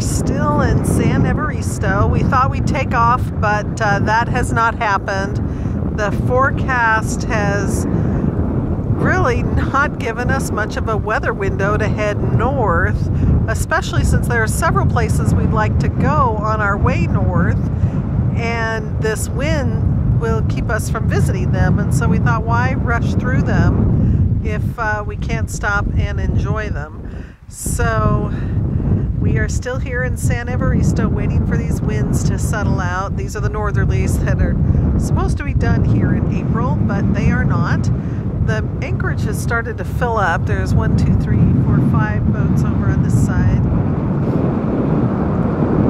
are still in San Evaristo. We thought we'd take off, but uh, that has not happened. The forecast has really not given us much of a weather window to head north, especially since there are several places we'd like to go on our way north, and this wind will keep us from visiting them. And so we thought, why rush through them if uh, we can't stop and enjoy them? So we are still here in San Evaristo waiting for these winds to settle out. These are the northerlies that are supposed to be done here in April, but they are not the anchorage has started to fill up. There's one, two, three, four, five boats over on this side.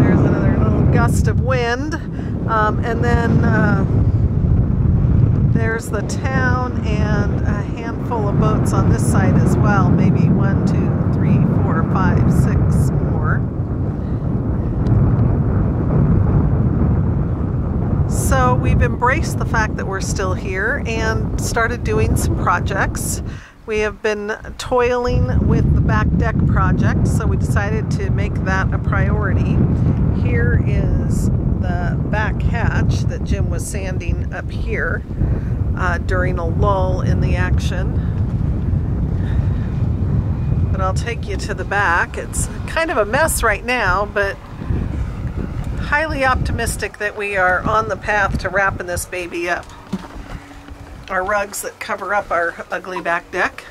There's another little gust of wind. Um, and then uh, there's the town and a handful of boats on this side as well. Maybe one, two, three, four, five, six So we've embraced the fact that we're still here and started doing some projects. We have been toiling with the back deck project, so we decided to make that a priority. Here is the back hatch that Jim was sanding up here uh, during a lull in the action. But I'll take you to the back. It's kind of a mess right now, but highly optimistic that we are on the path to wrapping this baby up. Our rugs that cover up our ugly back deck.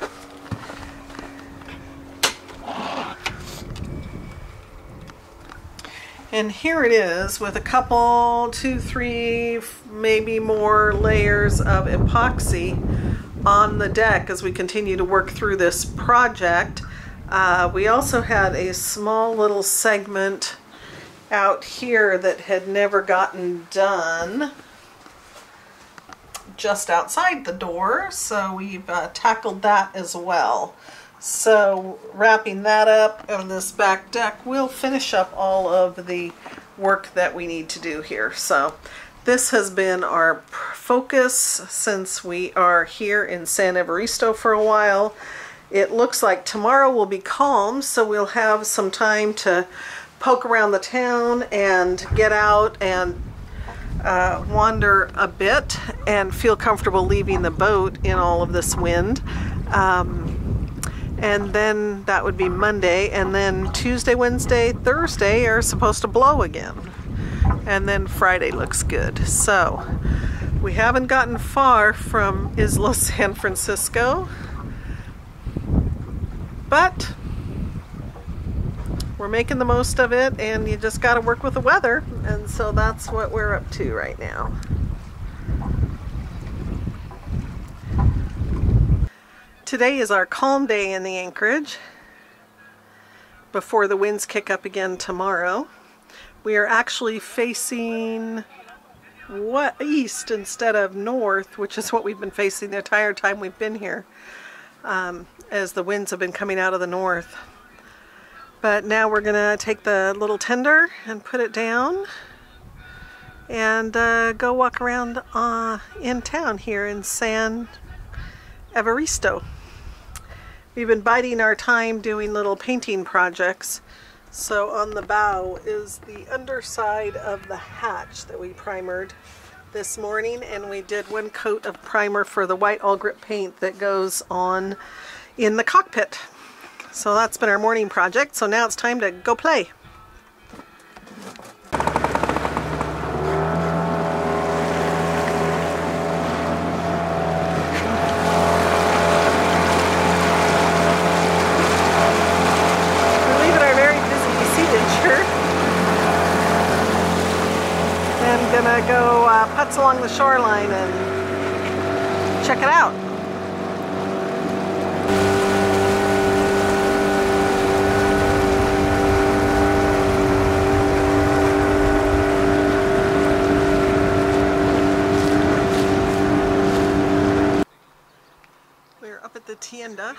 And here it is with a couple, two, three, maybe more layers of epoxy on the deck as we continue to work through this project. Uh, we also had a small little segment out here that had never gotten done just outside the door so we've uh, tackled that as well. So wrapping that up on this back deck we'll finish up all of the work that we need to do here. So this has been our focus since we are here in San Evaristo for a while it looks like tomorrow will be calm so we'll have some time to poke around the town and get out and uh, wander a bit and feel comfortable leaving the boat in all of this wind. Um, and then that would be Monday, and then Tuesday, Wednesday, Thursday are supposed to blow again. And then Friday looks good. So we haven't gotten far from Isla San Francisco, but we're making the most of it and you just got to work with the weather. And so that's what we're up to right now. Today is our calm day in the anchorage. Before the winds kick up again tomorrow we are actually facing what east instead of north which is what we've been facing the entire time we've been here um, as the winds have been coming out of the north but now we're gonna take the little tender and put it down and uh, go walk around uh, in town here in San Evaristo. We've been biding our time doing little painting projects. So on the bow is the underside of the hatch that we primered this morning and we did one coat of primer for the white all grip paint that goes on in the cockpit. So that's been our morning project. So now it's time to go play. We're leaving our very busy seated church. And gonna putts along the shoreline and check it out. We're up at the tienda.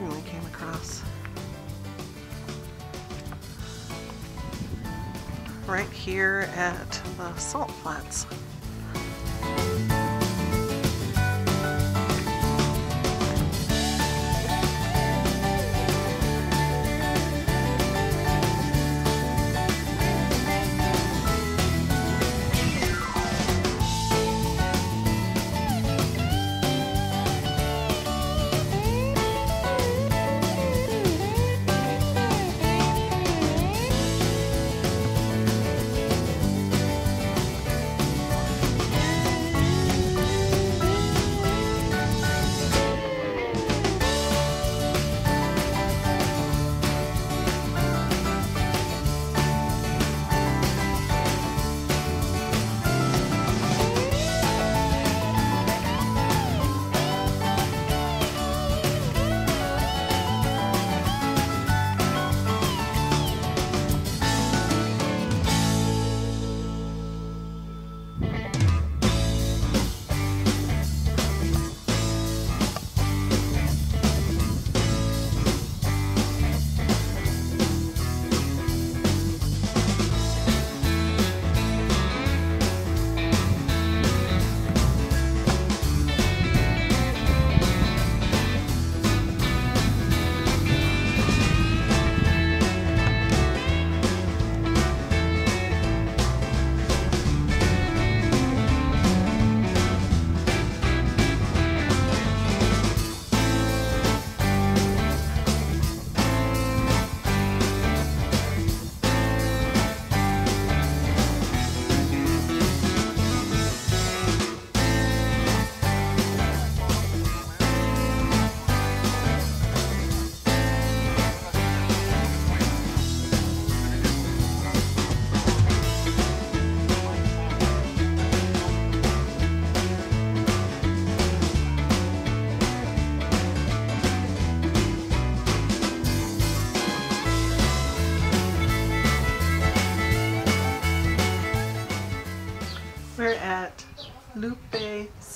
Garden we came across. Right here at the salt flats.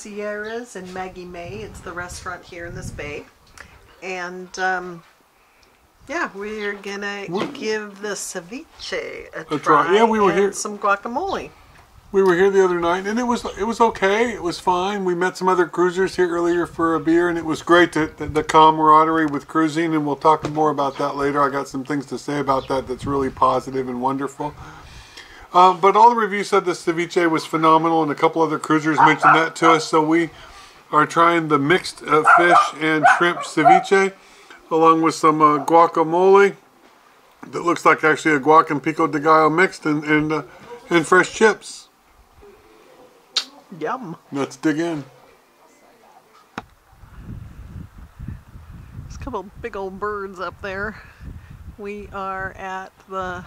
Sierras and Maggie May. It's the restaurant here in this bay. And um, yeah, we're gonna give the ceviche a That's try. Yeah, we were and here- Some guacamole. We were here the other night, and it was it was okay. It was fine. We met some other cruisers here earlier for a beer, and it was great to, the, the camaraderie with cruising. And we'll talk more about that later. I got some things to say about that that's really positive and wonderful. Um, but all the reviews said the ceviche was phenomenal, and a couple other cruisers mentioned that to us. So we are trying the mixed uh, fish and shrimp ceviche, along with some uh, guacamole that looks like actually a guac and pico de gallo mixed, and and, uh, and fresh chips. Yum. Let's dig in. There's a couple big old birds up there. We are at the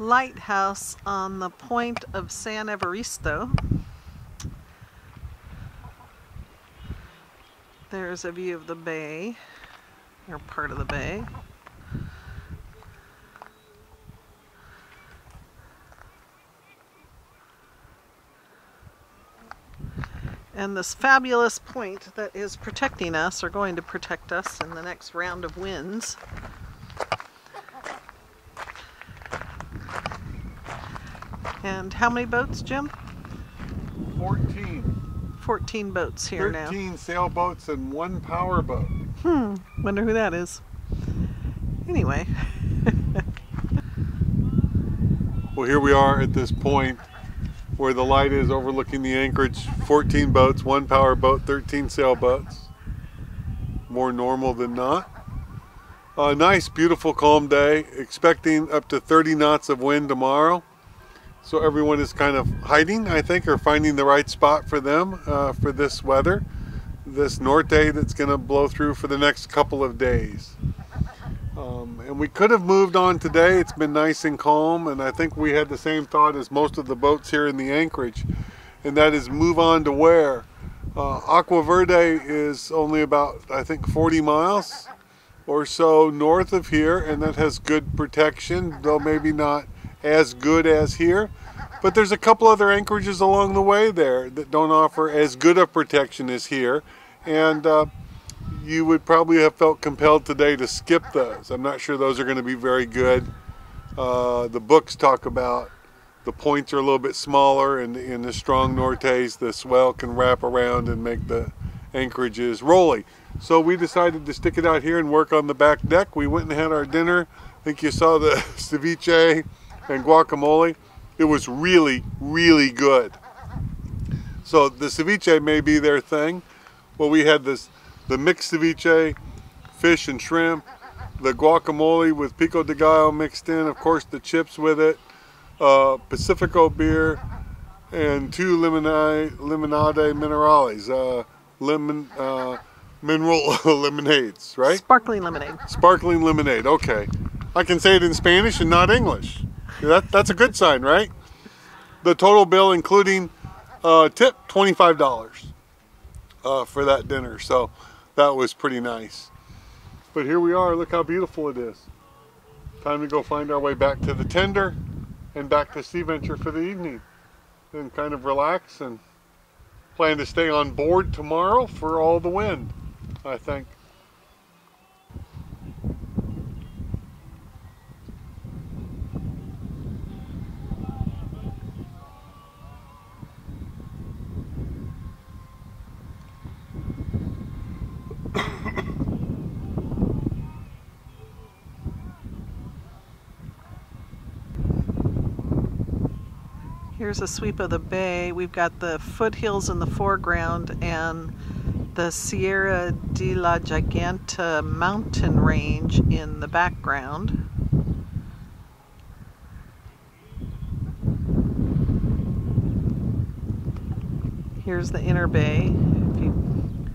lighthouse on the point of San Evaristo. There's a view of the bay, or part of the bay. And this fabulous point that is protecting us, or going to protect us in the next round of winds. And how many boats, Jim? 14. 14 boats here now. 13 sailboats and one power boat. Hmm, wonder who that is. Anyway, Well, here we are at this point where the light is overlooking the anchorage. 14 boats, one power boat, 13 sailboats. More normal than not. A nice, beautiful, calm day. Expecting up to 30 knots of wind tomorrow. So everyone is kind of hiding, I think, or finding the right spot for them uh, for this weather. This norte that's going to blow through for the next couple of days. Um, and we could have moved on today. It's been nice and calm, and I think we had the same thought as most of the boats here in the anchorage, and that is move on to where? Uh, Agua Verde is only about, I think, 40 miles or so north of here, and that has good protection, though maybe not as good as here. But there's a couple other anchorages along the way there that don't offer as good a protection as here. And uh, you would probably have felt compelled today to skip those. I'm not sure those are going to be very good. Uh, the books talk about the points are a little bit smaller and in the strong nortes the swell can wrap around and make the anchorages rolly. So we decided to stick it out here and work on the back deck. We went and had our dinner. I think you saw the ceviche and guacamole. It was really, really good. So the ceviche may be their thing. Well, we had this the mixed ceviche, fish and shrimp, the guacamole with pico de gallo mixed in, of course the chips with it, uh, Pacifico beer, and two lemonade, lemonade minerales, uh, lemon, uh, mineral lemonades, right? Sparkling lemonade. Sparkling lemonade, okay. I can say it in Spanish and not English. That, that's a good sign, right? The total bill, including uh, tip, $25 uh, for that dinner. So that was pretty nice. But here we are. Look how beautiful it is. Time to go find our way back to the tender and back to Sea Venture for the evening. And kind of relax and plan to stay on board tomorrow for all the wind, I think. Here's a sweep of the bay. We've got the foothills in the foreground and the Sierra de la Giganta mountain range in the background. Here's the inner bay, you,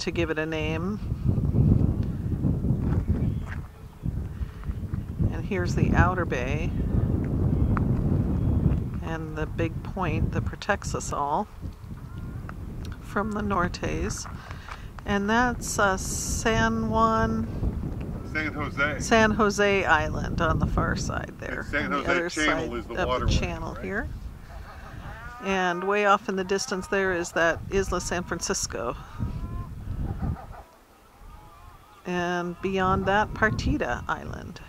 to give it a name. And here's the outer bay and the big point that protects us all from the Nortes. And that's uh, San Juan. San Jose. San Jose Island on the far side there. And San Jose the other Channel side is the of the channel right? here. And way off in the distance there is that Isla San Francisco. And beyond that, Partida Island.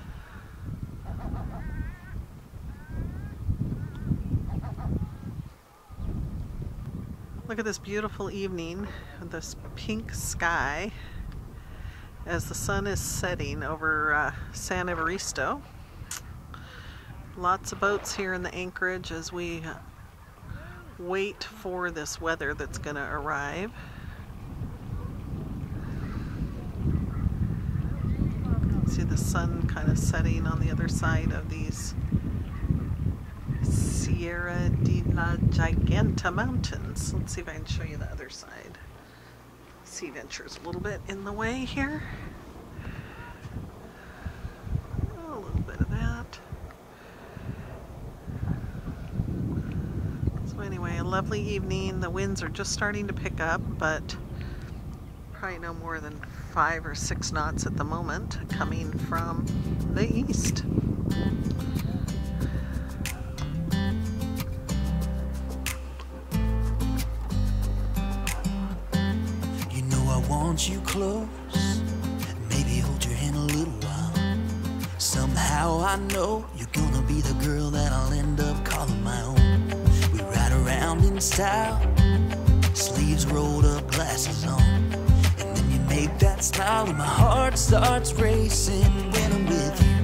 Look at this beautiful evening with this pink sky as the sun is setting over uh, San Evaristo. Lots of boats here in the anchorage as we wait for this weather that's going to arrive. See the sun kind of setting on the other side of these Sierra de la Giganta Mountains. Let's see if I can show you the other side. Sea Venture's a little bit in the way here. A little bit of that. So anyway, a lovely evening. The winds are just starting to pick up, but probably no more than five or six knots at the moment coming from the east. Want you close. Maybe hold your hand a little while. Somehow I know you're gonna be the girl that I'll end up calling my own. We ride around in style, sleeves rolled up, glasses on. And then you make that smile, and my heart starts racing when I'm with you.